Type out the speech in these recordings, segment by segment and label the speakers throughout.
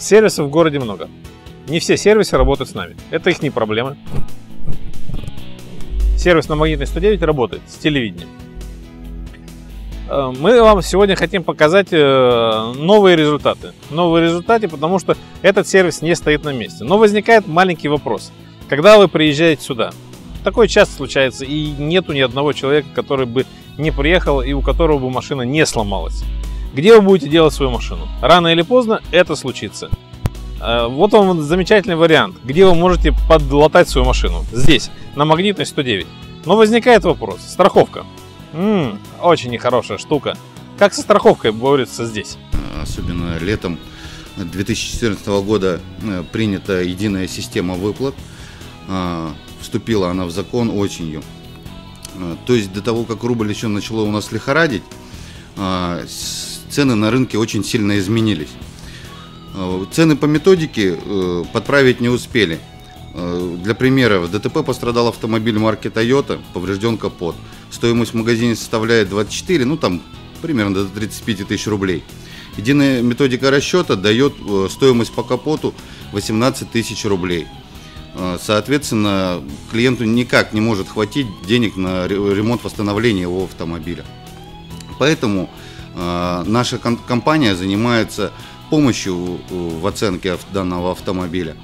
Speaker 1: Сервисов в городе много. Не все сервисы работают с нами. Это их не проблема. Сервис на Магнитной 109 работает с телевидением. Э, Мы вам сегодня хотим показать э, новые результаты. Новые результаты, потому что этот сервис не стоит на месте. Но возникает маленький вопрос. Когда вы приезжаете сюда, такое часто случается, и нету ни одного человека, который бы не приехал и у которого бы машина не сломалась. Где вы будете делать свою машину? Рано или поздно это случится. Э, Вот вам замечательный вариант, где вы можете подлатать свою машину. Здесь, на магнитной 109. Но возникает вопрос. Страховка. М, очень нехорошая штука. Как со страховкой борется здесь?
Speaker 2: особенно летом 2014 года э, принята единая система выплат. А, Вступила она в закон осенью. То есть до того, как рубль еще начало у нас лихорадить, цены на рынке очень сильно изменились. А, Цены по методике э, подправить не успели. Э, Для примера, в ДТП пострадал автомобиль марки Toyota, поврежден капот. Стоимость в магазине составляет 24, ну там примерно до 35 тысяч рублей. Единая методика расчета дает э, стоимость по капоту 18 тысяч рублей. Э, Соответственно, клиенту никак не может хватить денег на ре- ремонт, восстановление его автомобиля. Поэтому э, наша ком- компания занимается помощью в оценке данного автомобиля.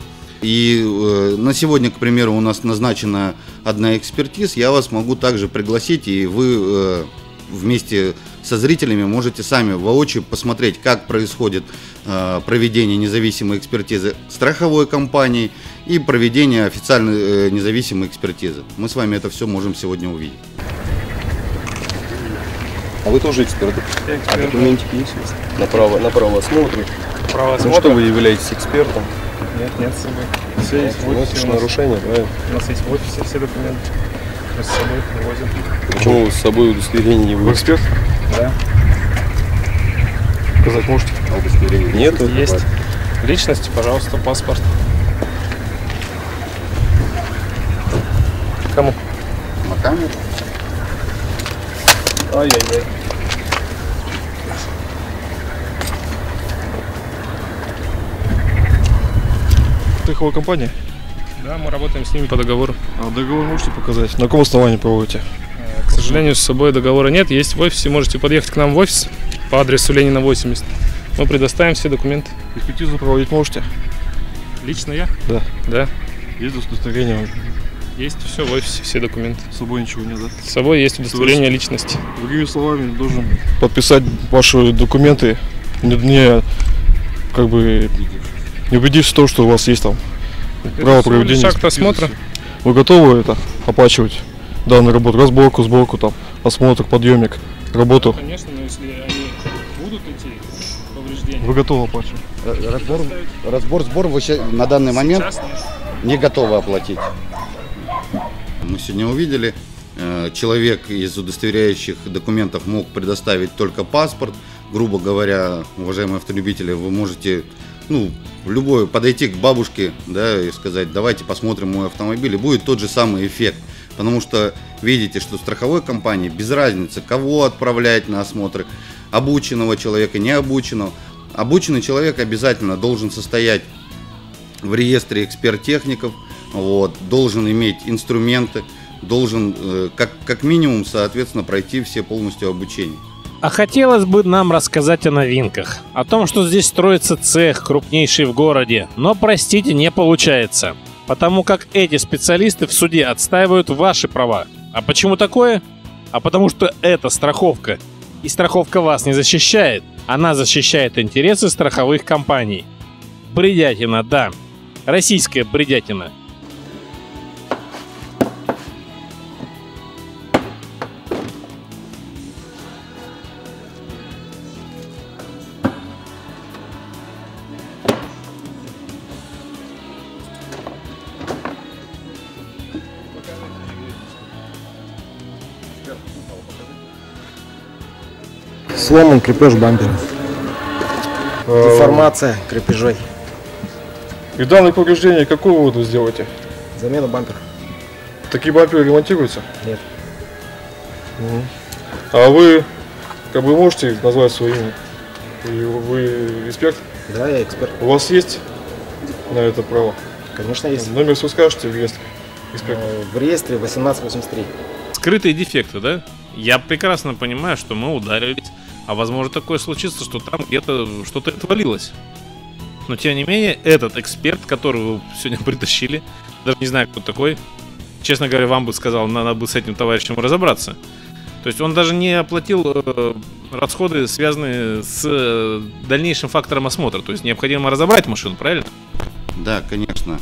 Speaker 2: И э, на сегодня, к примеру, у нас назначена одна экспертиз. Я вас могу также пригласить, и вы э, вместе со зрителями можете сами воочию посмотреть, как происходит э, проведение независимой экспертизы страховой компании и проведение официальной независимой экспертизы. Мы с вами это все можем сегодня увидеть.
Speaker 3: А вы тоже эксперт? А документики есть? Направо, направо смотрим.
Speaker 4: Право
Speaker 3: Ну что вы являетесь экспертом?
Speaker 4: Нет, нет, с собой. Все есть в
Speaker 3: Ну, это
Speaker 4: офисе.
Speaker 3: же
Speaker 4: у нас.
Speaker 3: нарушение, правильно?
Speaker 4: У нас есть в офисе все документы. Мы с собой возим.
Speaker 3: Почему вы с собой удостоверение не
Speaker 4: Вы эксперт? Да.
Speaker 3: Показать можете? Удостоверение нету?
Speaker 4: Есть. Личность, пожалуйста, паспорт. Кому?
Speaker 2: На камеру.
Speaker 4: Ай-яй-яй.
Speaker 5: Страховая компания?
Speaker 4: Да, мы работаем с ними по договору.
Speaker 5: А договор можете показать? На каком основании проводите?
Speaker 4: Э, К сожалению, с собой договора нет. Есть в офисе. Можете подъехать к нам в офис по адресу Ленина 80. Мы предоставим все документы.
Speaker 5: Экспертизу проводить можете?
Speaker 4: Лично я?
Speaker 5: Да.
Speaker 4: Да.
Speaker 5: Есть удостоверение,
Speaker 4: Есть все в офисе, все документы.
Speaker 5: с собой ничего нет, да?
Speaker 4: С собой есть удостоверение личности.
Speaker 5: Другими словами, должен подписать ваши документы, не, не, как бы не убедившись в том, что у вас есть там право
Speaker 4: всего лишь
Speaker 5: проведения.
Speaker 4: акт осмотра.
Speaker 5: Вы готовы это оплачивать данную работу? Разборку, сборку, там, осмотр, подъемник, работу.
Speaker 4: Конечно, но если они будут идти повреждения.
Speaker 5: Вы готовы оплачивать?
Speaker 2: Разбор, разбор сбор вы на данный момент
Speaker 4: Сейчас
Speaker 2: не готовы оплатить. Мы сегодня увидели, э, человек из удостоверяющих документов мог предоставить только паспорт. Грубо говоря, уважаемые автолюбители, вы можете ну, любой подойти к бабушке да, и сказать, давайте посмотрим мой автомобиль, и будет тот же самый эффект. Потому что видите, что страховой компании без разницы, кого отправлять на осмотры, обученного человека, необученного. Обученный человек обязательно должен состоять в реестре эксперт-техников, вот, должен иметь инструменты, должен э, как, как минимум, соответственно, пройти все полностью обучение.
Speaker 1: А хотелось бы нам рассказать о новинках. О том, что здесь строится цех, крупнейший в городе. Но, простите, не получается. Потому как эти специалисты в суде отстаивают ваши права. А почему такое? А потому что это страховка. И страховка вас не защищает. Она защищает интересы страховых компаний. Бредятина, да. Российская бредятина.
Speaker 6: Сломан крепеж бампера. Деформация крепежей.
Speaker 5: И данное повреждение какой вывод вы сделаете?
Speaker 6: Замена бампера.
Speaker 5: Такие бамперы ремонтируются?
Speaker 6: Нет.
Speaker 5: Мгм. А вы как бы можете назвать свое имя? И Вы эксперт?
Speaker 6: Да, я эксперт.
Speaker 5: У вас есть на это право?
Speaker 6: Конечно, есть.
Speaker 5: Номер свой скажете в реестр инспектора?
Speaker 6: Э, В реестре 1883.
Speaker 1: Скрытые дефекты, да? Я прекрасно понимаю, что мы ударились, а возможно такое случится, что там где-то что-то отвалилось. Но тем не менее, этот эксперт, которого вы сегодня притащили, даже не знаю, кто такой, честно говоря, вам бы сказал, надо бы с этим товарищем разобраться. То есть он даже не оплатил э, расходы, связанные с э, дальнейшим фактором осмотра. То есть необходимо разобрать машину, правильно?
Speaker 2: Да, конечно.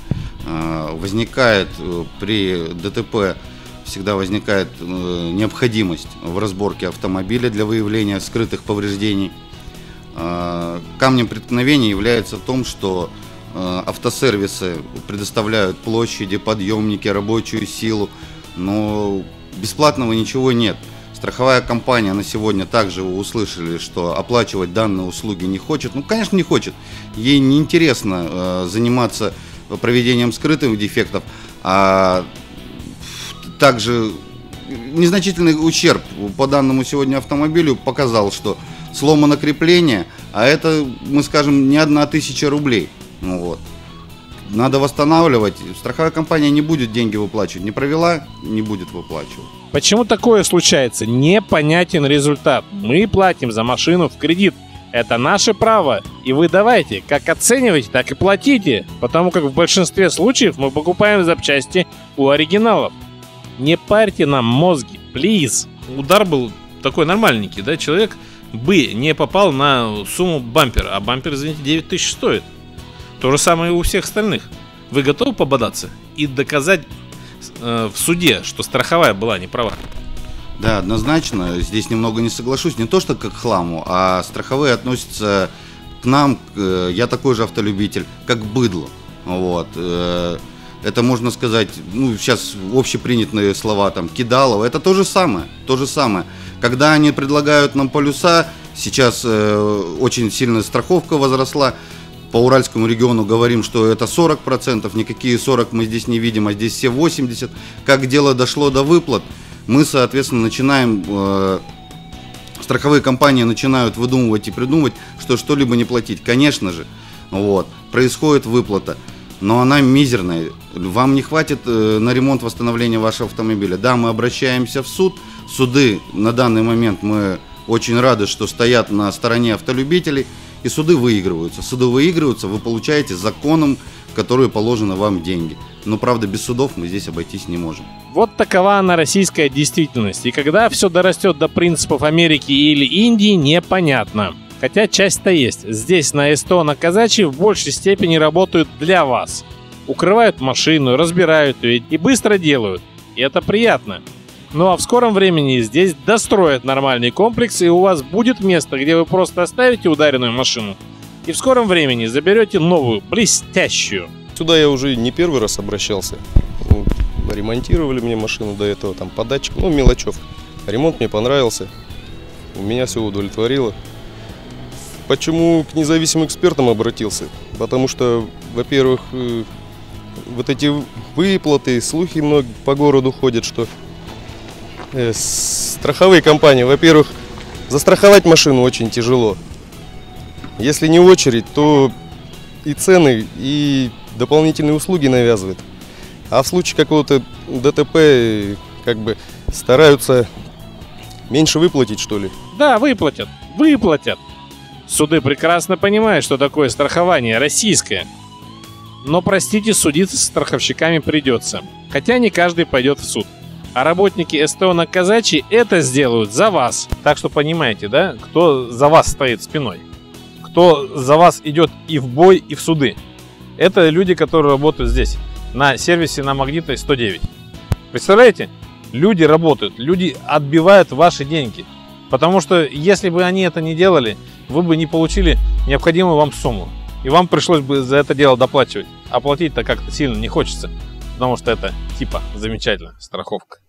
Speaker 2: А, Возникает э, при ДТП всегда возникает э, необходимость в разборке автомобиля для выявления скрытых повреждений. А, Камнем преткновения является в том, что э, автосервисы предоставляют площади, подъемники, рабочую силу, но бесплатного ничего нет. Страховая компания на сегодня также вы услышали, что оплачивать данные услуги не хочет. Ну, конечно, не хочет. Ей неинтересно э, заниматься проведением скрытых дефектов, а также незначительный ущерб по данному сегодня автомобилю показал, что сломано крепление, а это, мы скажем, не одна тысяча рублей. Ну вот. Надо восстанавливать. Страховая компания не будет деньги выплачивать. Не провела, не будет выплачивать.
Speaker 1: Почему такое случается? Непонятен результат. Мы платим за машину в кредит. Это наше право. И вы давайте, как оцениваете, так и платите. Потому как в большинстве случаев мы покупаем запчасти у оригиналов. Не парьте нам мозги, плиз. Удар был такой нормальненький, да? Человек бы не попал на сумму бампера. А бампер, извините, 9 тысяч стоит. То же самое и у всех остальных. Вы готовы пободаться и доказать э, в суде, что страховая была не права?
Speaker 2: Да, однозначно. Здесь немного не соглашусь. Не то, что как к хламу, а страховые относятся к нам, э, я такой же автолюбитель, как к быдлу. Вот. Это можно сказать, ну, сейчас общепринятые слова, там, кидалово, это то же самое, то же самое. Когда они предлагают нам полюса, сейчас э, очень сильно страховка возросла, по Уральскому региону говорим, что это 40%, никакие 40 мы здесь не видим, а здесь все 80. Как дело дошло до выплат, мы, соответственно, начинаем, э, страховые компании начинают выдумывать и придумывать, что что-либо не платить. Конечно же, вот, происходит выплата, но она мизерная. Вам не хватит э, на ремонт восстановления вашего автомобиля. Да, мы обращаемся в суд. Суды на данный момент мы очень рады, что стоят на стороне автолюбителей. И суды выигрываются. Суды выигрываются, вы получаете законом, которые положены вам деньги. Но, правда, без судов мы здесь обойтись не можем.
Speaker 1: Вот такова она российская действительность. И когда все дорастет до принципов Америки или Индии, непонятно. Хотя часть-то есть. Здесь на СТО на Казачьи в большей степени работают для вас. Укрывают машину, разбирают ее и быстро делают. И это приятно. Ну а в скором времени здесь достроят нормальный комплекс, и у вас будет место, где вы просто оставите ударенную машину, и в скором времени заберете новую, блестящую.
Speaker 3: Сюда я уже не первый раз обращался. Ремонтировали мне машину до этого, там по датчику, ну мелочев. Ремонт мне понравился, меня все удовлетворило. Почему к независимым экспертам обратился? Потому что, во-первых, э, вот эти выплаты, слухи много по городу ходят, что э, страховые компании, во-первых, застраховать машину очень тяжело. Если не очередь, то и цены, и дополнительные услуги навязывают. А в случае какого-то ДТП э, как бы стараются меньше выплатить, что ли.
Speaker 1: Да, выплатят, выплатят. Суды прекрасно понимают, что такое страхование российское. Но, простите, судиться с страховщиками придется. Хотя не каждый пойдет в суд. А работники СТО на Казачьи это сделают за вас. Так что понимаете, да, кто за вас стоит спиной? Кто за вас идет и в бой, и в суды? Это люди, которые работают здесь, на сервисе на Магнитной 109. Представляете? Люди работают, люди отбивают ваши деньги. Потому что если бы они это не делали, вы бы не получили необходимую вам сумму. И вам пришлось бы за это дело доплачивать. А платить-то как-то сильно не хочется. Потому что это типа замечательно, страховка.